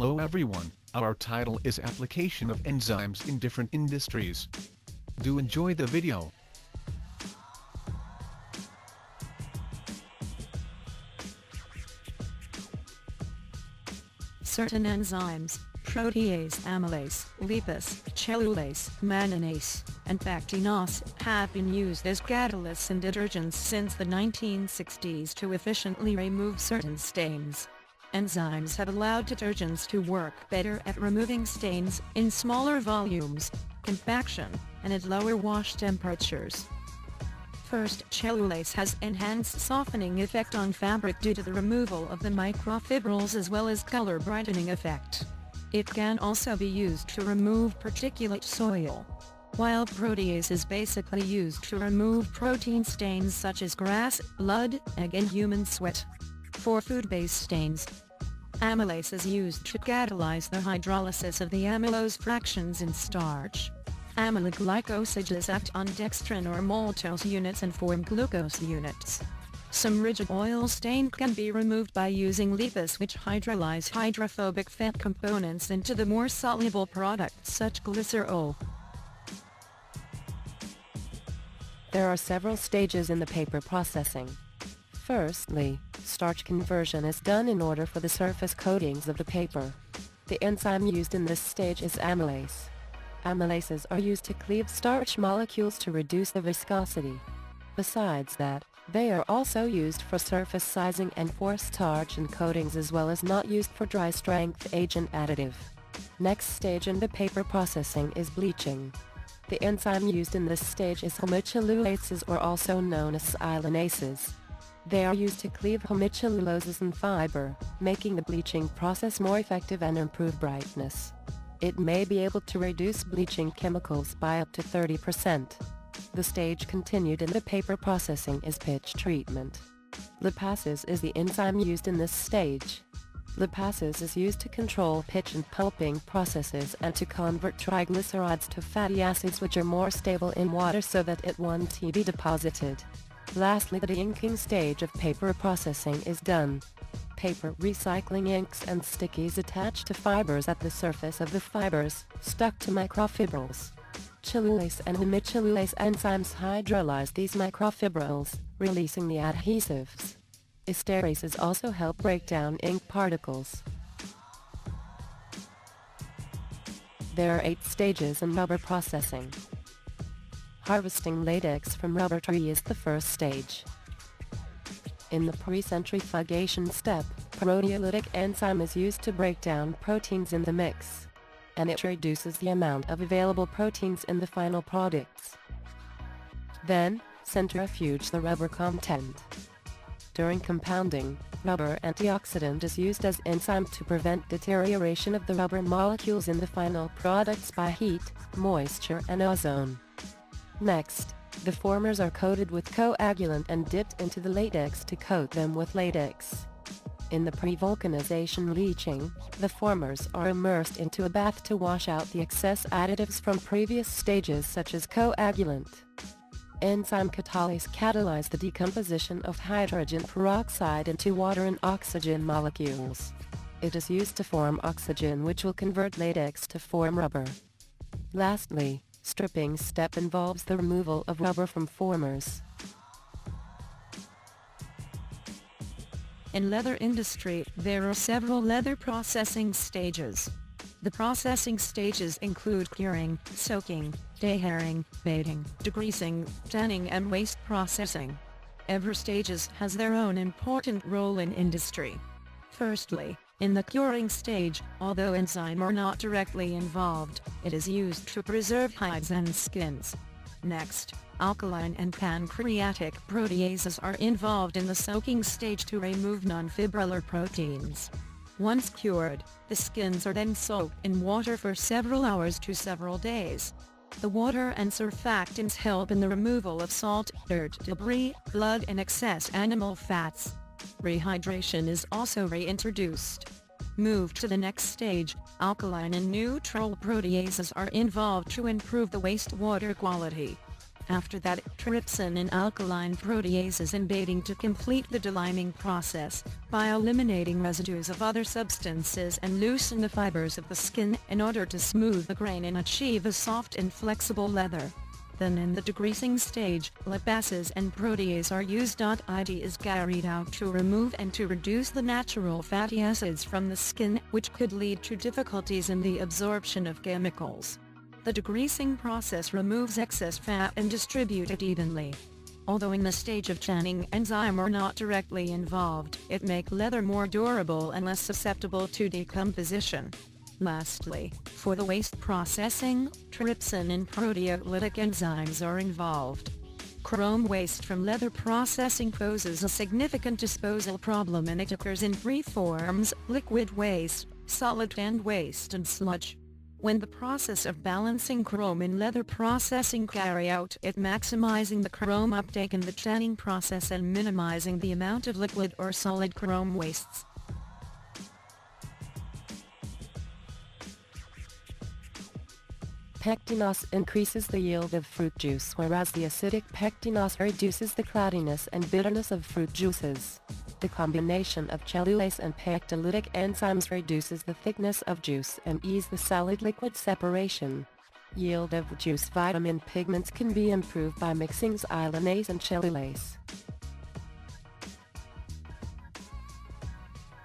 Hello everyone, our title is Application of Enzymes in Different Industries. Do enjoy the video. Certain enzymes, protease, amylase, lipase, cellulase, mannanase, and pectinase, have been used as catalysts in detergents since the 1960s to efficiently remove certain stains. Enzymes have allowed detergents to work better at removing stains in smaller volumes, compaction, and at lower wash temperatures. First cellulase has enhanced softening effect on fabric due to the removal of the microfibrils as well as color brightening effect. It can also be used to remove particulate soil. While protease is basically used to remove protein stains such as grass, blood, egg and human sweat. For food-based stains, amylase is used to catalyze the hydrolysis of the amylose fractions in starch. Amyloglucosidases act on dextrin or maltose units and form glucose units. Some rigid oil stain can be removed by using lipase which hydrolyze hydrophobic fat components into the more soluble products such glycerol. There are several stages in the paper processing. Firstly, starch conversion is done in order for the surface coatings of the paper. The enzyme used in this stage is amylase. Amylases are used to cleave starch molecules to reduce the viscosity. Besides that, they are also used for surface sizing and for starch and coatings as well as not used for dry strength agent additive. Next stage in the paper processing is bleaching. The enzyme used in this stage is hemicellulases or also known as xylanases. They are used to cleave hemicelluloses and fiber, making the bleaching process more effective and improve brightness. It may be able to reduce bleaching chemicals by up to 30%. The stage continued in the paper processing is pitch treatment. Lipases is the enzyme used in this stage. Lipases is used to control pitch and pulping processes and to convert triglycerides to fatty acids which are more stable in water so that it won't be deposited. Lastly the inking stage of paper processing is done. Paper recycling inks and stickies attached to fibers at the surface of the fibers, stuck to microfibrils. Cellulase and hemicellulase enzymes hydrolyze these microfibrils, releasing the adhesives. Esterases also help break down ink particles. There are eight stages in rubber processing. Harvesting latex from rubber tree is the first stage. In the pre-centrifugation step, proteolytic enzyme is used to break down proteins in the mix and it reduces the amount of available proteins in the final products. Then, centrifuge the rubber content. During compounding, rubber antioxidant is used as enzyme to prevent deterioration of the rubber molecules in the final products by heat, moisture and ozone. Next, the formers are coated with coagulant and dipped into the latex to coat them with latex. In the pre-vulcanization leaching, the formers are immersed into a bath to wash out the excess additives from previous stages such as coagulant. Enzyme catalase catalyze the decomposition of hydrogen peroxide into water and oxygen molecules. It is used to form oxygen which will convert latex to form rubber. Lastly, stripping step involves the removal of rubber from formers. In leather industry, there are several leather processing stages. The processing stages include curing, soaking, dehairing, bating, degreasing, tanning and waste processing. Every stages has their own important role in industry. Firstly, in the curing stage, although enzyme are not directly involved, it is used to preserve hides and skins. Next, alkaline and pancreatic proteases are involved in the soaking stage to remove non-fibrillar proteins. Once cured, the skins are then soaked in water for several hours to several days. The water and surfactants help in the removal of salt, dirt, debris, blood and excess animal fats. Rehydration is also reintroduced. Moved to the next stage, alkaline and neutral proteases are involved to improve the wastewater quality. After that, trypsin and alkaline proteases invading to complete the deliming process, by eliminating residues of other substances and loosen the fibers of the skin in order to smooth the grain and achieve a soft and flexible leather. Then in the degreasing stage, lipases and protease are used. ID is carried out to remove and to reduce the natural fatty acids from the skin, which could lead to difficulties in the absorption of chemicals. The degreasing process removes excess fat and distributes it evenly. Although in the stage of tanning enzyme are not directly involved, it make leather more durable and less susceptible to decomposition. Lastly, for the waste processing, trypsin and proteolytic enzymes are involved. Chrome waste from leather processing poses a significant disposal problem and it occurs in three forms, liquid waste, solid and waste and sludge. When the process of balancing chrome in leather processing carry out it maximizing the chrome uptake in the tanning process and minimizing the amount of liquid or solid chrome wastes. Pectinase increases the yield of fruit juice whereas the acidic pectinase reduces the cloudiness and bitterness of fruit juices. The combination of cellulase and pectolytic enzymes reduces the thickness of juice and ease the solid-liquid separation. Yield of juice vitamin pigments can be improved by mixing xylanase and cellulase.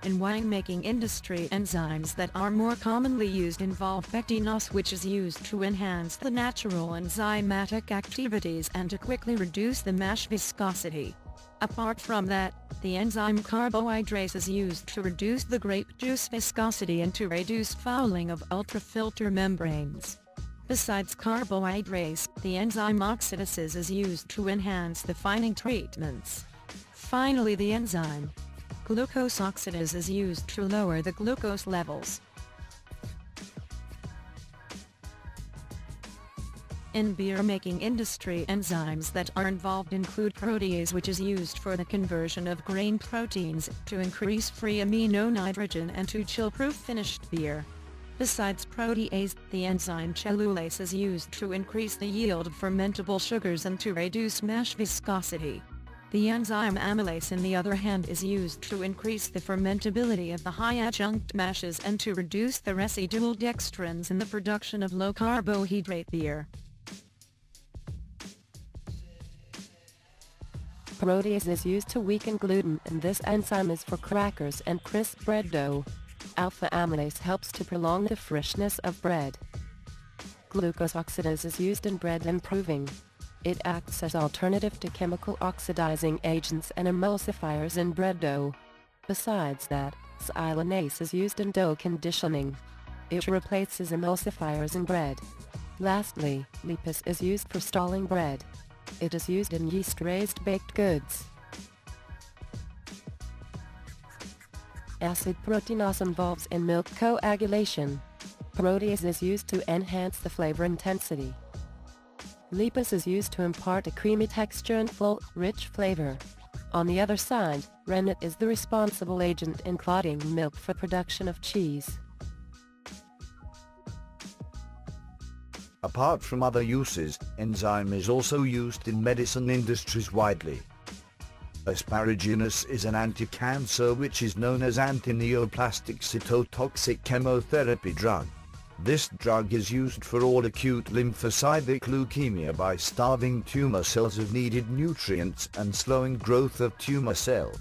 In winemaking industry enzymes that are more commonly used involve pectinase which is used to enhance the natural enzymatic activities and to quickly reduce the mash viscosity. Apart from that, the enzyme carbohydrase is used to reduce the grape juice viscosity and to reduce fouling of ultrafilter membranes. Besides carbohydrase, the enzyme oxidase is used to enhance the fining treatments. Finally the enzyme Glucose oxidase is used to lower the glucose levels. In beer-making industry enzymes that are involved include protease which is used for the conversion of grain proteins to increase free amino nitrogen and to chill-proof finished beer. Besides protease, the enzyme cellulase is used to increase the yield of fermentable sugars and to reduce mash viscosity. The enzyme amylase in the other hand is used to increase the fermentability of the high adjunct mashes and to reduce the residual dextrins in the production of low carbohydrate beer. Protease is used to weaken gluten and this enzyme is for crackers and crisp bread dough. Alpha amylase helps to prolong the freshness of bread. Glucose oxidase is used in bread improving. It acts as alternative to chemical oxidizing agents and emulsifiers in bread dough. Besides that, xylanase is used in dough conditioning. It replaces emulsifiers in bread. Lastly, lipase is used for stalling bread. It is used in yeast-raised baked goods. Acid proteinase involves in milk coagulation. Protease is used to enhance the flavor intensity. Lipase is used to impart a creamy texture and full, rich flavor. On the other side, rennet is the responsible agent in clotting milk for production of cheese. Apart from other uses, enzyme is also used in medicine industries widely. Asparaginase is an anti-cancer which is known as anti-neoplastic cytotoxic chemotherapy drug. This drug is used for all acute lymphocytic leukemia by starving tumor cells of needed nutrients and slowing growth of tumor cell.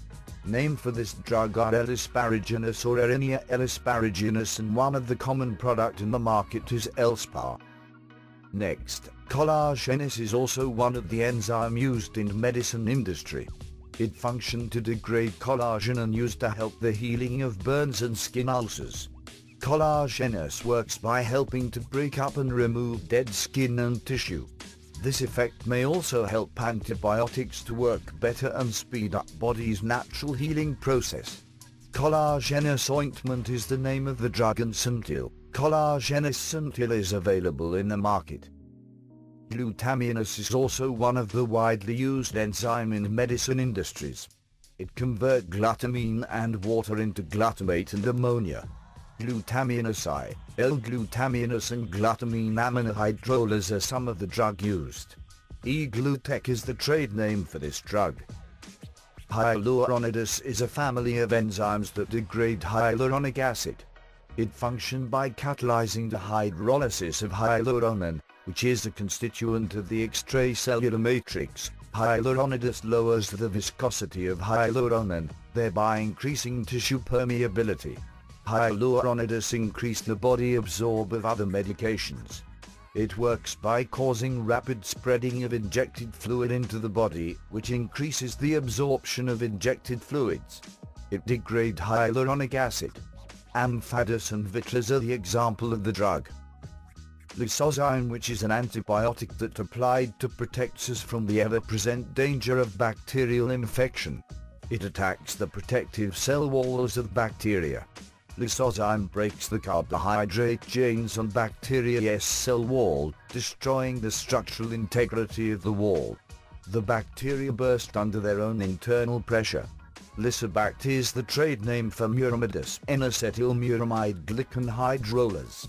Name for this drug are L-asparaginase or Erwinia L-asparaginase and one of the common product in the market is Elspar. Next, collagenase is also one of the enzyme used in medicine industry. It functioned to degrade collagen and used to help the healing of burns and skin ulcers. Collagenase works by helping to break up and remove dead skin and tissue. This effect may also help antibiotics to work better and speed up body's natural healing process. Collagenase ointment is the name of the drug and Santyl. Collagenase Santyl is available in the market. Glutaminase is also one of the widely used enzyme in medicine industries. It convert glutamine and water into glutamate and ammonia glutaminase, L-glutaminase and glutamine aminohydrolase are some of the drug used. Eglutech is the trade name for this drug. Hyaluronidase is a family of enzymes that degrade hyaluronic acid. It functions by catalyzing the hydrolysis of hyaluronan, which is a constituent of the extracellular matrix. Hyaluronidase lowers the viscosity of hyaluronan, thereby increasing tissue permeability. Hyaluronidase increase the body absorb of other medications. It works by causing rapid spreading of injected fluid into the body, which increases the absorption of injected fluids. It degrades hyaluronic acid. Amphotericin and Vitrase are the example of the drug. Lysozyme which is an antibiotic that applied to protects us from the ever-present danger of bacterial infection. It attacks the protective cell walls of bacteria. Lysozyme breaks the carbohydrate chains on bacteria's cell wall, destroying the structural integrity of the wall. The bacteria burst under their own internal pressure. Lysobact is the trade name for muramidase N-acetylmuramide glycan hydrolase.